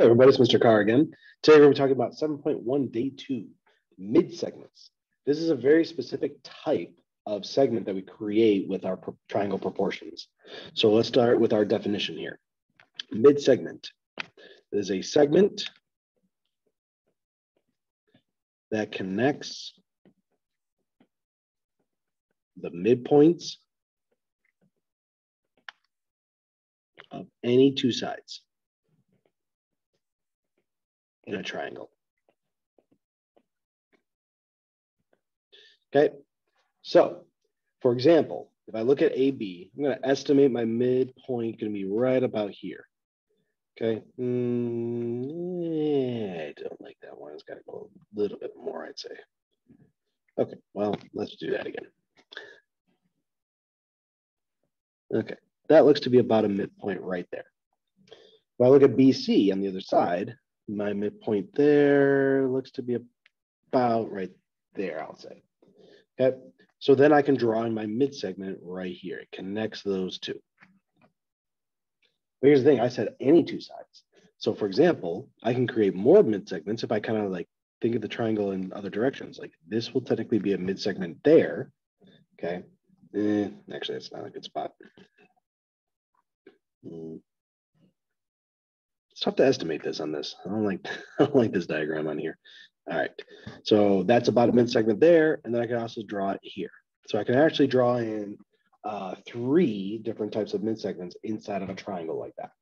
Hey everybody, it's Mr. Carr again. Today we're talking about 7.1 day two, mid segments. This is a very specific type of segment that we create with our triangle proportions. So let's start with our definition here. Mid segment is a segment that connects the midpoints of any two sides in a triangle. Okay, so for example, if I look at AB, I'm going to estimate my midpoint going to be right about here. Okay, mm, I don't like that one. It's got to go a little bit more, I'd say. Okay, well, let's do that again. Okay, that looks to be about a midpoint right there. If I look at BC on the other side, my midpoint there looks to be about right there, I'll say. Okay, so then I can draw in my mid segment right here. It connects those two. But here's the thing, I said any two sides. So for example, I can create more mid segments if I kind of like think of the triangle in other directions. Like this will technically be a mid segment there. Okay, eh, actually that's not a good spot. Hmm. It's tough to estimate this on this. I don't like I don't like this diagram on here. All right, so that's about a mid segment there, and then I can also draw it here. So I can actually draw in uh, three different types of mid segments inside of a triangle like that.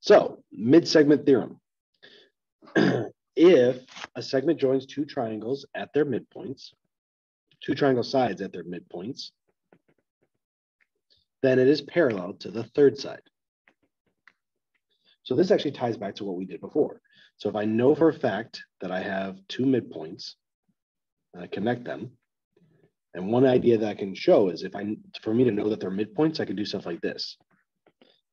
So mid segment theorem. if a segment joins two triangles at their midpoints, two triangle sides at their midpoints, then it is parallel to the third side. So this actually ties back to what we did before. So if I know for a fact that I have two midpoints, and I connect them, and one idea that I can show is if I, for me to know that they're midpoints, I can do stuff like this.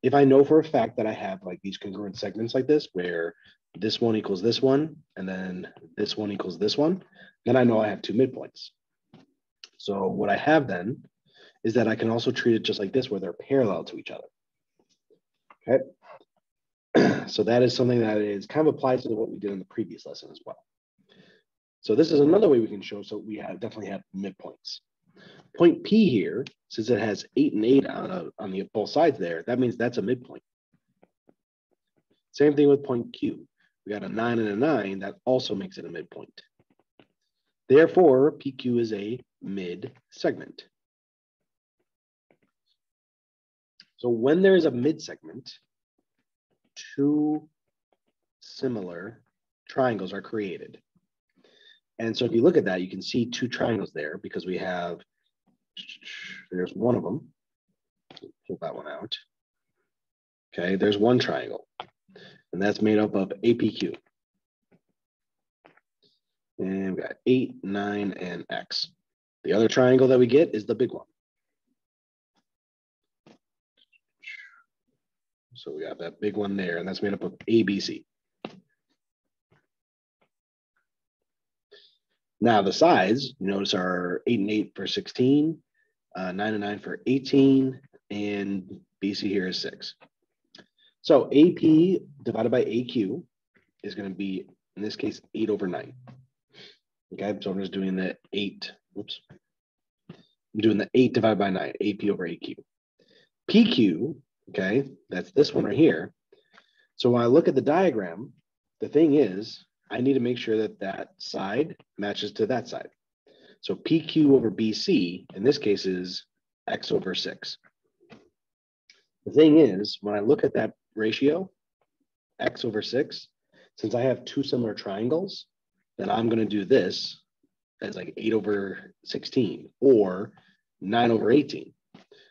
If I know for a fact that I have like these congruent segments like this, where this one equals this one, and then this one equals this one, then I know I have two midpoints. So what I have then is that I can also treat it just like this, where they're parallel to each other. Okay, so that is something that is kind of applies to what we did in the previous lesson as well. So this is another way we can show, so we have definitely have midpoints. Point P here, since it has eight and eight on, a, on the both sides there, that means that's a midpoint. Same thing with point Q. We got a nine and a nine, that also makes it a midpoint. Therefore, PQ is a mid segment. So when there is a mid segment, two similar triangles are created. And so if you look at that, you can see two triangles there because we have, there's one of them. Pull that one out. Okay, there's one triangle, and that's made up of APQ. And we've got eight, nine, and X. The other triangle that we get is the big one. So we got that big one there, and that's made up of ABC. Now the sides, you notice are eight and eight for 16, uh, nine and nine for 18, and BC here is six. So AP divided by AQ is going to be, in this case, eight over nine. Okay, so I'm just doing the eight, whoops. I'm doing the eight divided by nine, AP over AQ. PQ Okay, that's this one right here. So when I look at the diagram, the thing is, I need to make sure that that side matches to that side. So PQ over BC, in this case, is X over 6. The thing is, when I look at that ratio, X over 6, since I have two similar triangles, then I'm going to do this as like 8 over 16 or 9 over 18.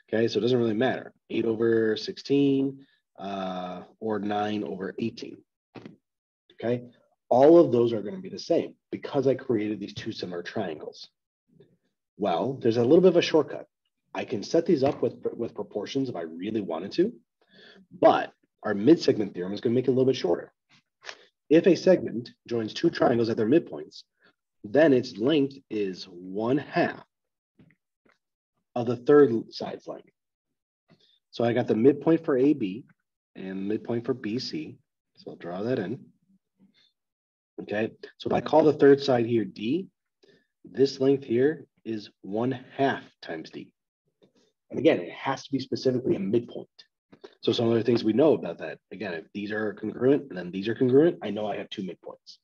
Okay, so it doesn't really matter. 8 over 16 uh, or 9 over 18. Okay, all of those are going to be the same because I created these two similar triangles. Well, there's a little bit of a shortcut. I can set these up with, with proportions if I really wanted to, but our mid-segment theorem is going to make it a little bit shorter. If a segment joins two triangles at their midpoints, then its length is one half of the third side's length. So I got the midpoint for AB and midpoint for BC. So I'll draw that in. Okay, so if I call the third side here D, this length here is one half times D. And again, it has to be specifically a midpoint. So some other things we know about that, again, if these are congruent and then these are congruent, I know I have two midpoints.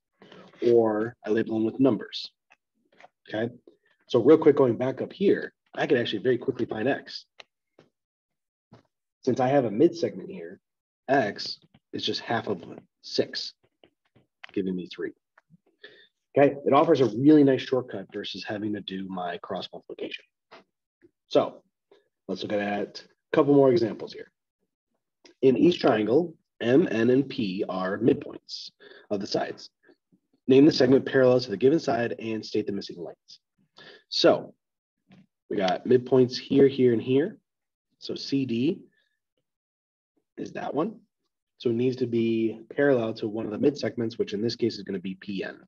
Or I label them with numbers. Okay, so real quick going back up here, I could actually very quickly find X. Since I have a mid segment here, X is just half of six, giving me three. Okay, it offers a really nice shortcut versus having to do my cross multiplication. So let's look at a couple more examples here. In each triangle, M, N, and P are midpoints of the sides. Name the segment parallel to the given side and state the missing lengths. So we got midpoints here, here, and here. So CD is that one. So it needs to be parallel to one of the mid segments, which in this case is going to be PN.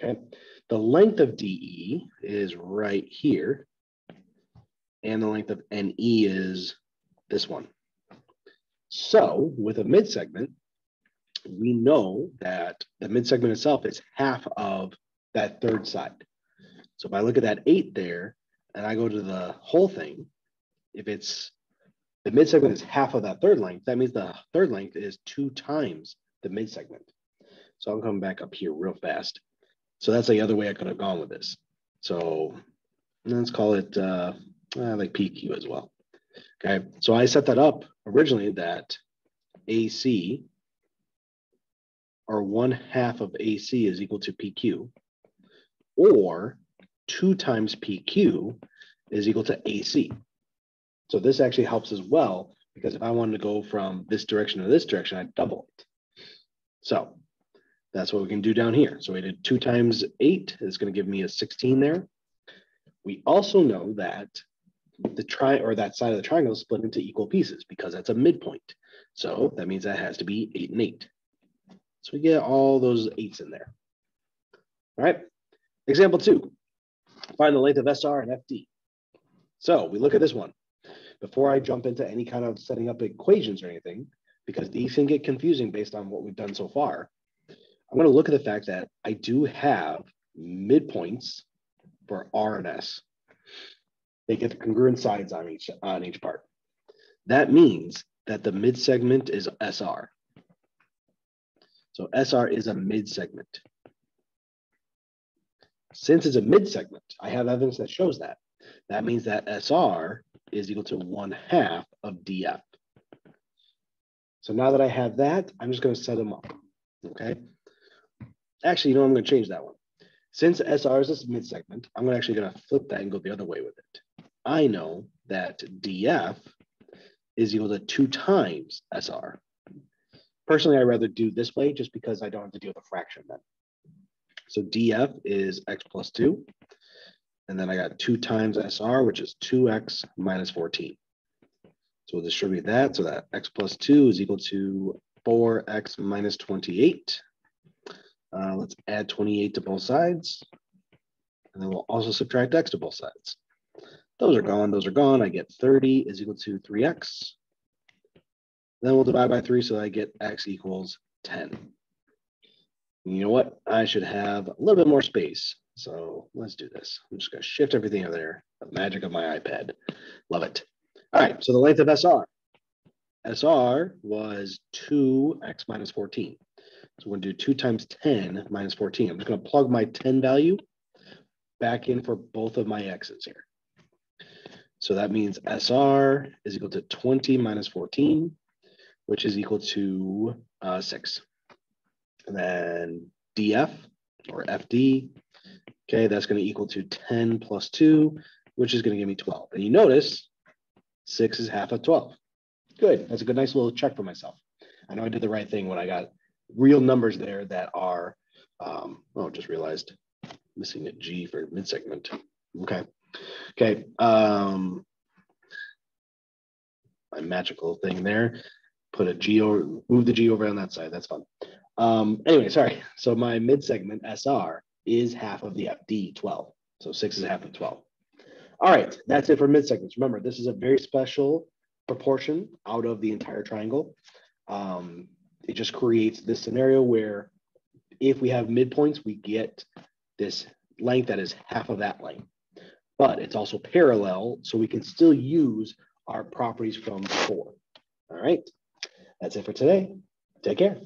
Okay, the length of DE is right here, and the length of NE is this one. So with a mid segment, we know that the mid segment itself is half of that third side. So if I look at that eight there and I go to the whole thing, if it's the mid segment is half of that third length, that means the third length is two times the mid segment. So I'm coming back up here real fast. So that's the other way I could have gone with this. So let's call it uh, like PQ as well. Okay, so I set that up originally that AC or one half of AC is equal to PQ or two times PQ is equal to AC. So this actually helps as well because if I wanted to go from this direction to this direction, I'd double it. So that's what we can do down here. So we did two times eight is going to give me a 16 there. We also know that the tri or that side of the triangle is split into equal pieces because that's a midpoint. So that means that has to be eight and eight. So we get all those eights in there. All right. Example two, find the length of SR and FD. So we look at this one. Before I jump into any kind of setting up equations or anything, because these can get confusing based on what we've done so far, I'm going to look at the fact that I do have midpoints for R and S. They get the congruent sides on each on each part. That means that the mid segment is SR. So SR is a mid segment. Since it's a mid segment, I have evidence that shows that. That means that SR is equal to one half of DF. So now that I have that, I'm just going to set them up. Okay. Actually, you know, I'm going to change that one. Since SR is a mid segment, I'm actually going to flip that and go the other way with it. I know that DF is equal to two times SR. Personally, I'd rather do this way just because I don't have to deal with a fraction then. So DF is x plus two. And then I got two times SR, which is 2x minus 14. So we'll distribute that so that x plus 2 is equal to 4x minus 28. Uh, let's add 28 to both sides. And then we'll also subtract x to both sides. Those are gone, those are gone. I get 30 is equal to 3x. Then we'll divide by 3 so I get x equals 10. You know what? I should have a little bit more space. So let's do this. I'm just to shift everything over there. The magic of my iPad. Love it. All right, so the length of SR. SR was 2x minus 14. So we're to do 2 times 10 minus 14. I'm just to plug my 10 value back in for both of my x's here. So that means SR is equal to 20 minus 14, which is equal to uh, 6. And then DF or FD, okay, that's going to equal to 10 plus 2, which is going to give me 12. And you notice 6 is half of 12. Good. That's a good, nice little check for myself. I know I did the right thing when I got real numbers there that are, um, oh, just realized missing a G for mid segment. Okay. Okay. Um, my magical thing there. Put a G over, move the G over on that side. That's fun. Um, anyway, sorry. So my mid segment SR is half of the FD 12. So six is half of 12. All right, that's it for mid segments. Remember, this is a very special proportion out of the entire triangle. Um, it just creates this scenario where if we have midpoints, we get this length that is half of that length. But it's also parallel, so we can still use our properties from before. All right, that's it for today. Take care.